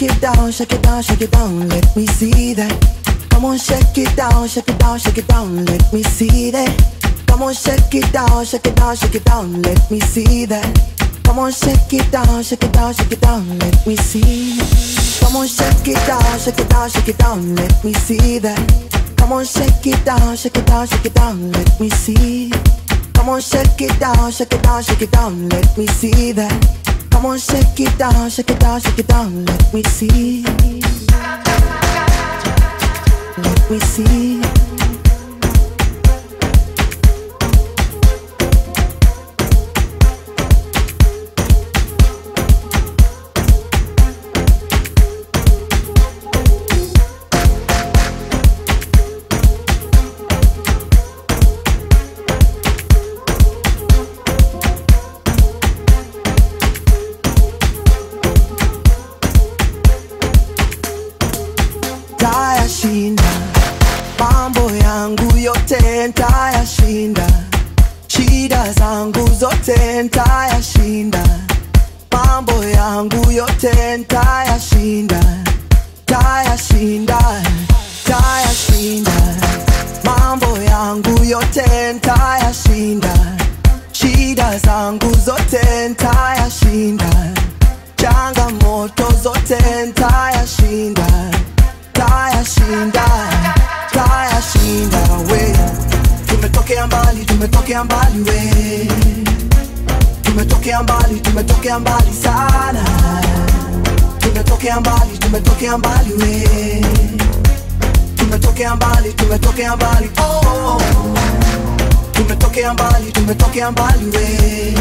shake it down, shake it down, shake it down. Let me see that. Come on, shake it down, shake it down, shake it down. Let me see that. Come on, shake it down, shake it down, shake it down. Let me see that. Come on, shake it down, shake it down, shake it down. Let me see. Come on, shake it down, shake it down, shake it down. Let me see that. Come on, shake it down, shake it down, shake it down. Let me see. Come on, shake it down, shake it down, shake it down. Let me see that. Come on, shake it down, shake it down, shake it down. Let me see. Let me see. Tumetokea mbali we. Tumetokea mbali tumetokea mbali. Oh tumetokea mbali tumetokea mbali we.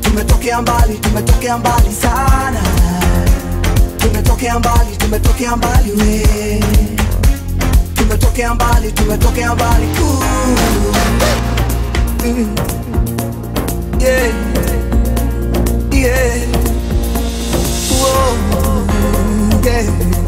Tumetokea mbali tumetokea mbali sana. Tumetokea mbali tumetokea mbali we. Tumetokea mbali tumetokea mbali. Mm. yeah. Yeah. Whoa. alguém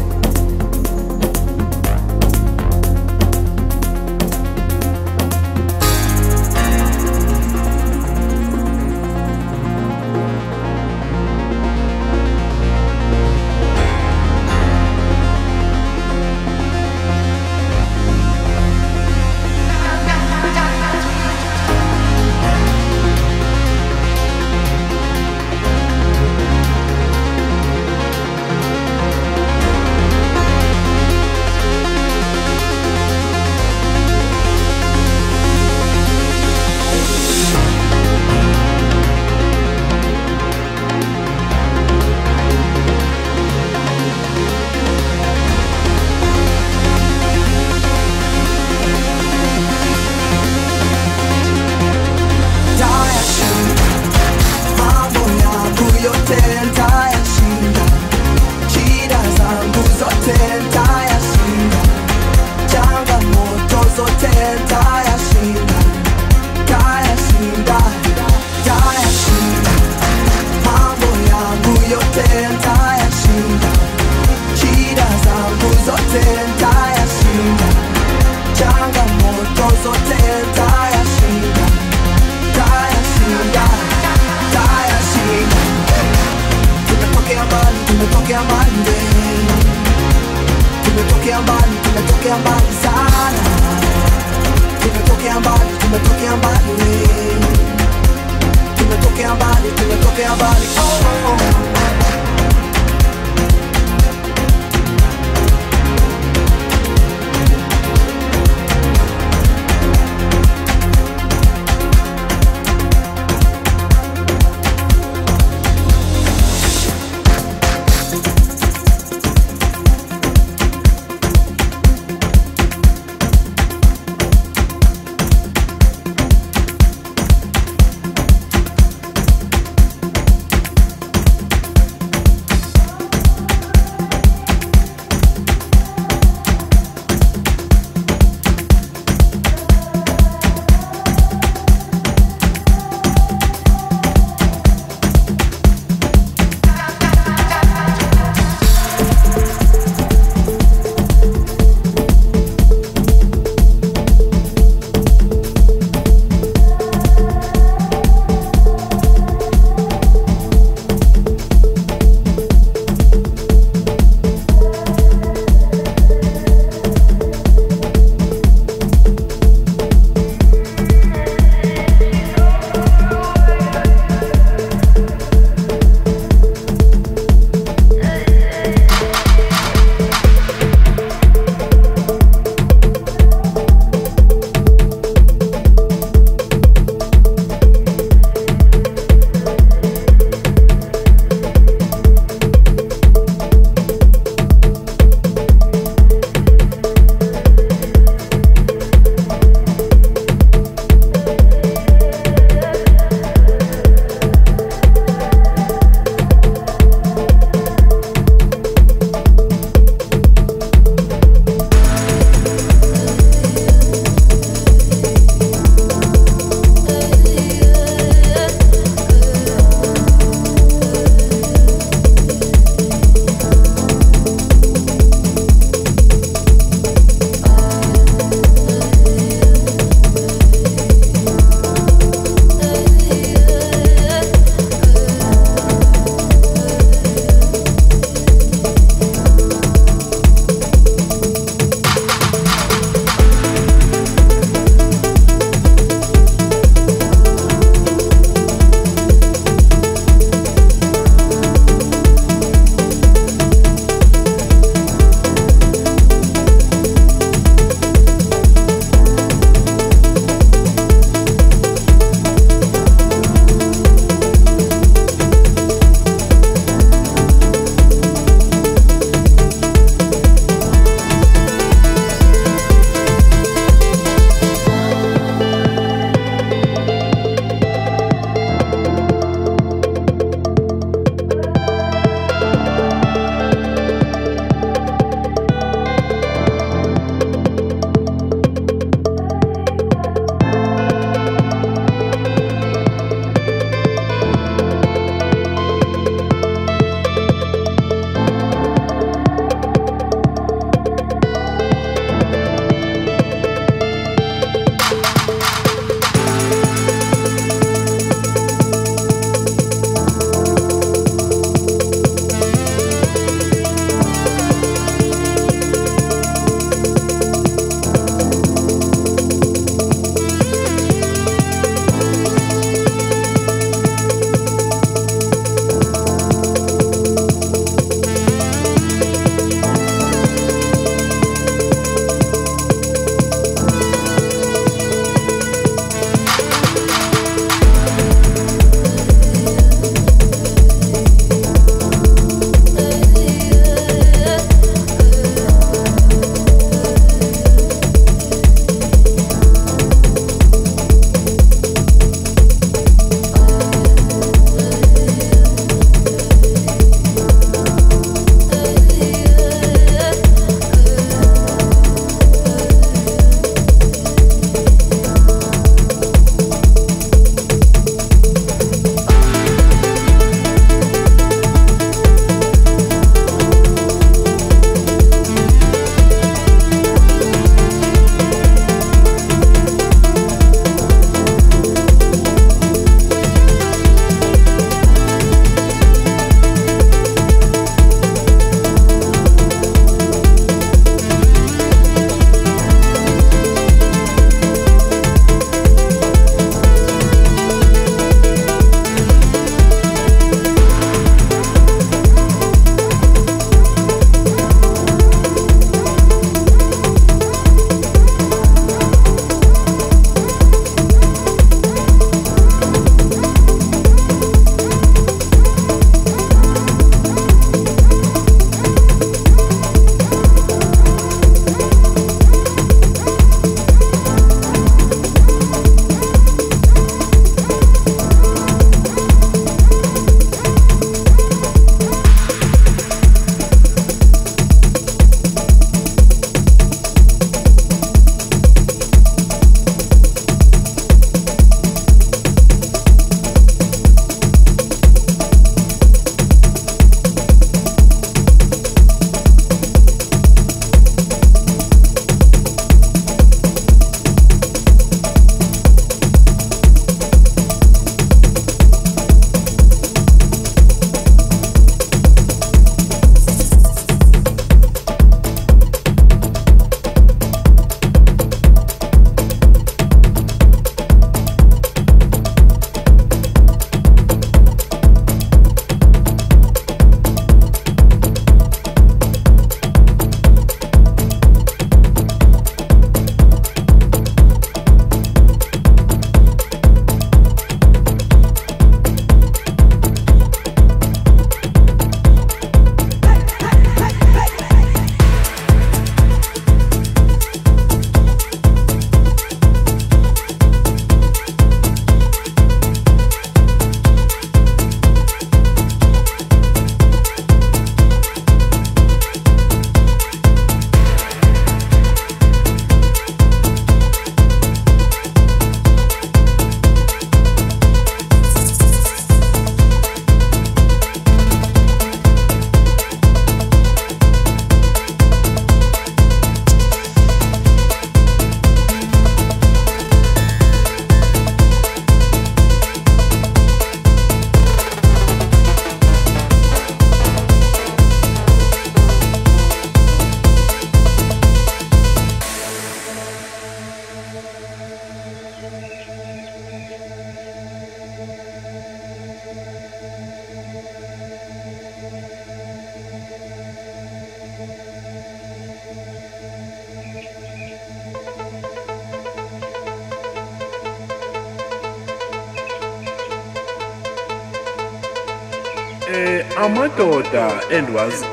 amadoda endiwazi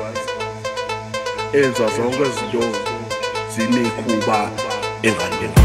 enza zonke izinto zinekhuba engalunganga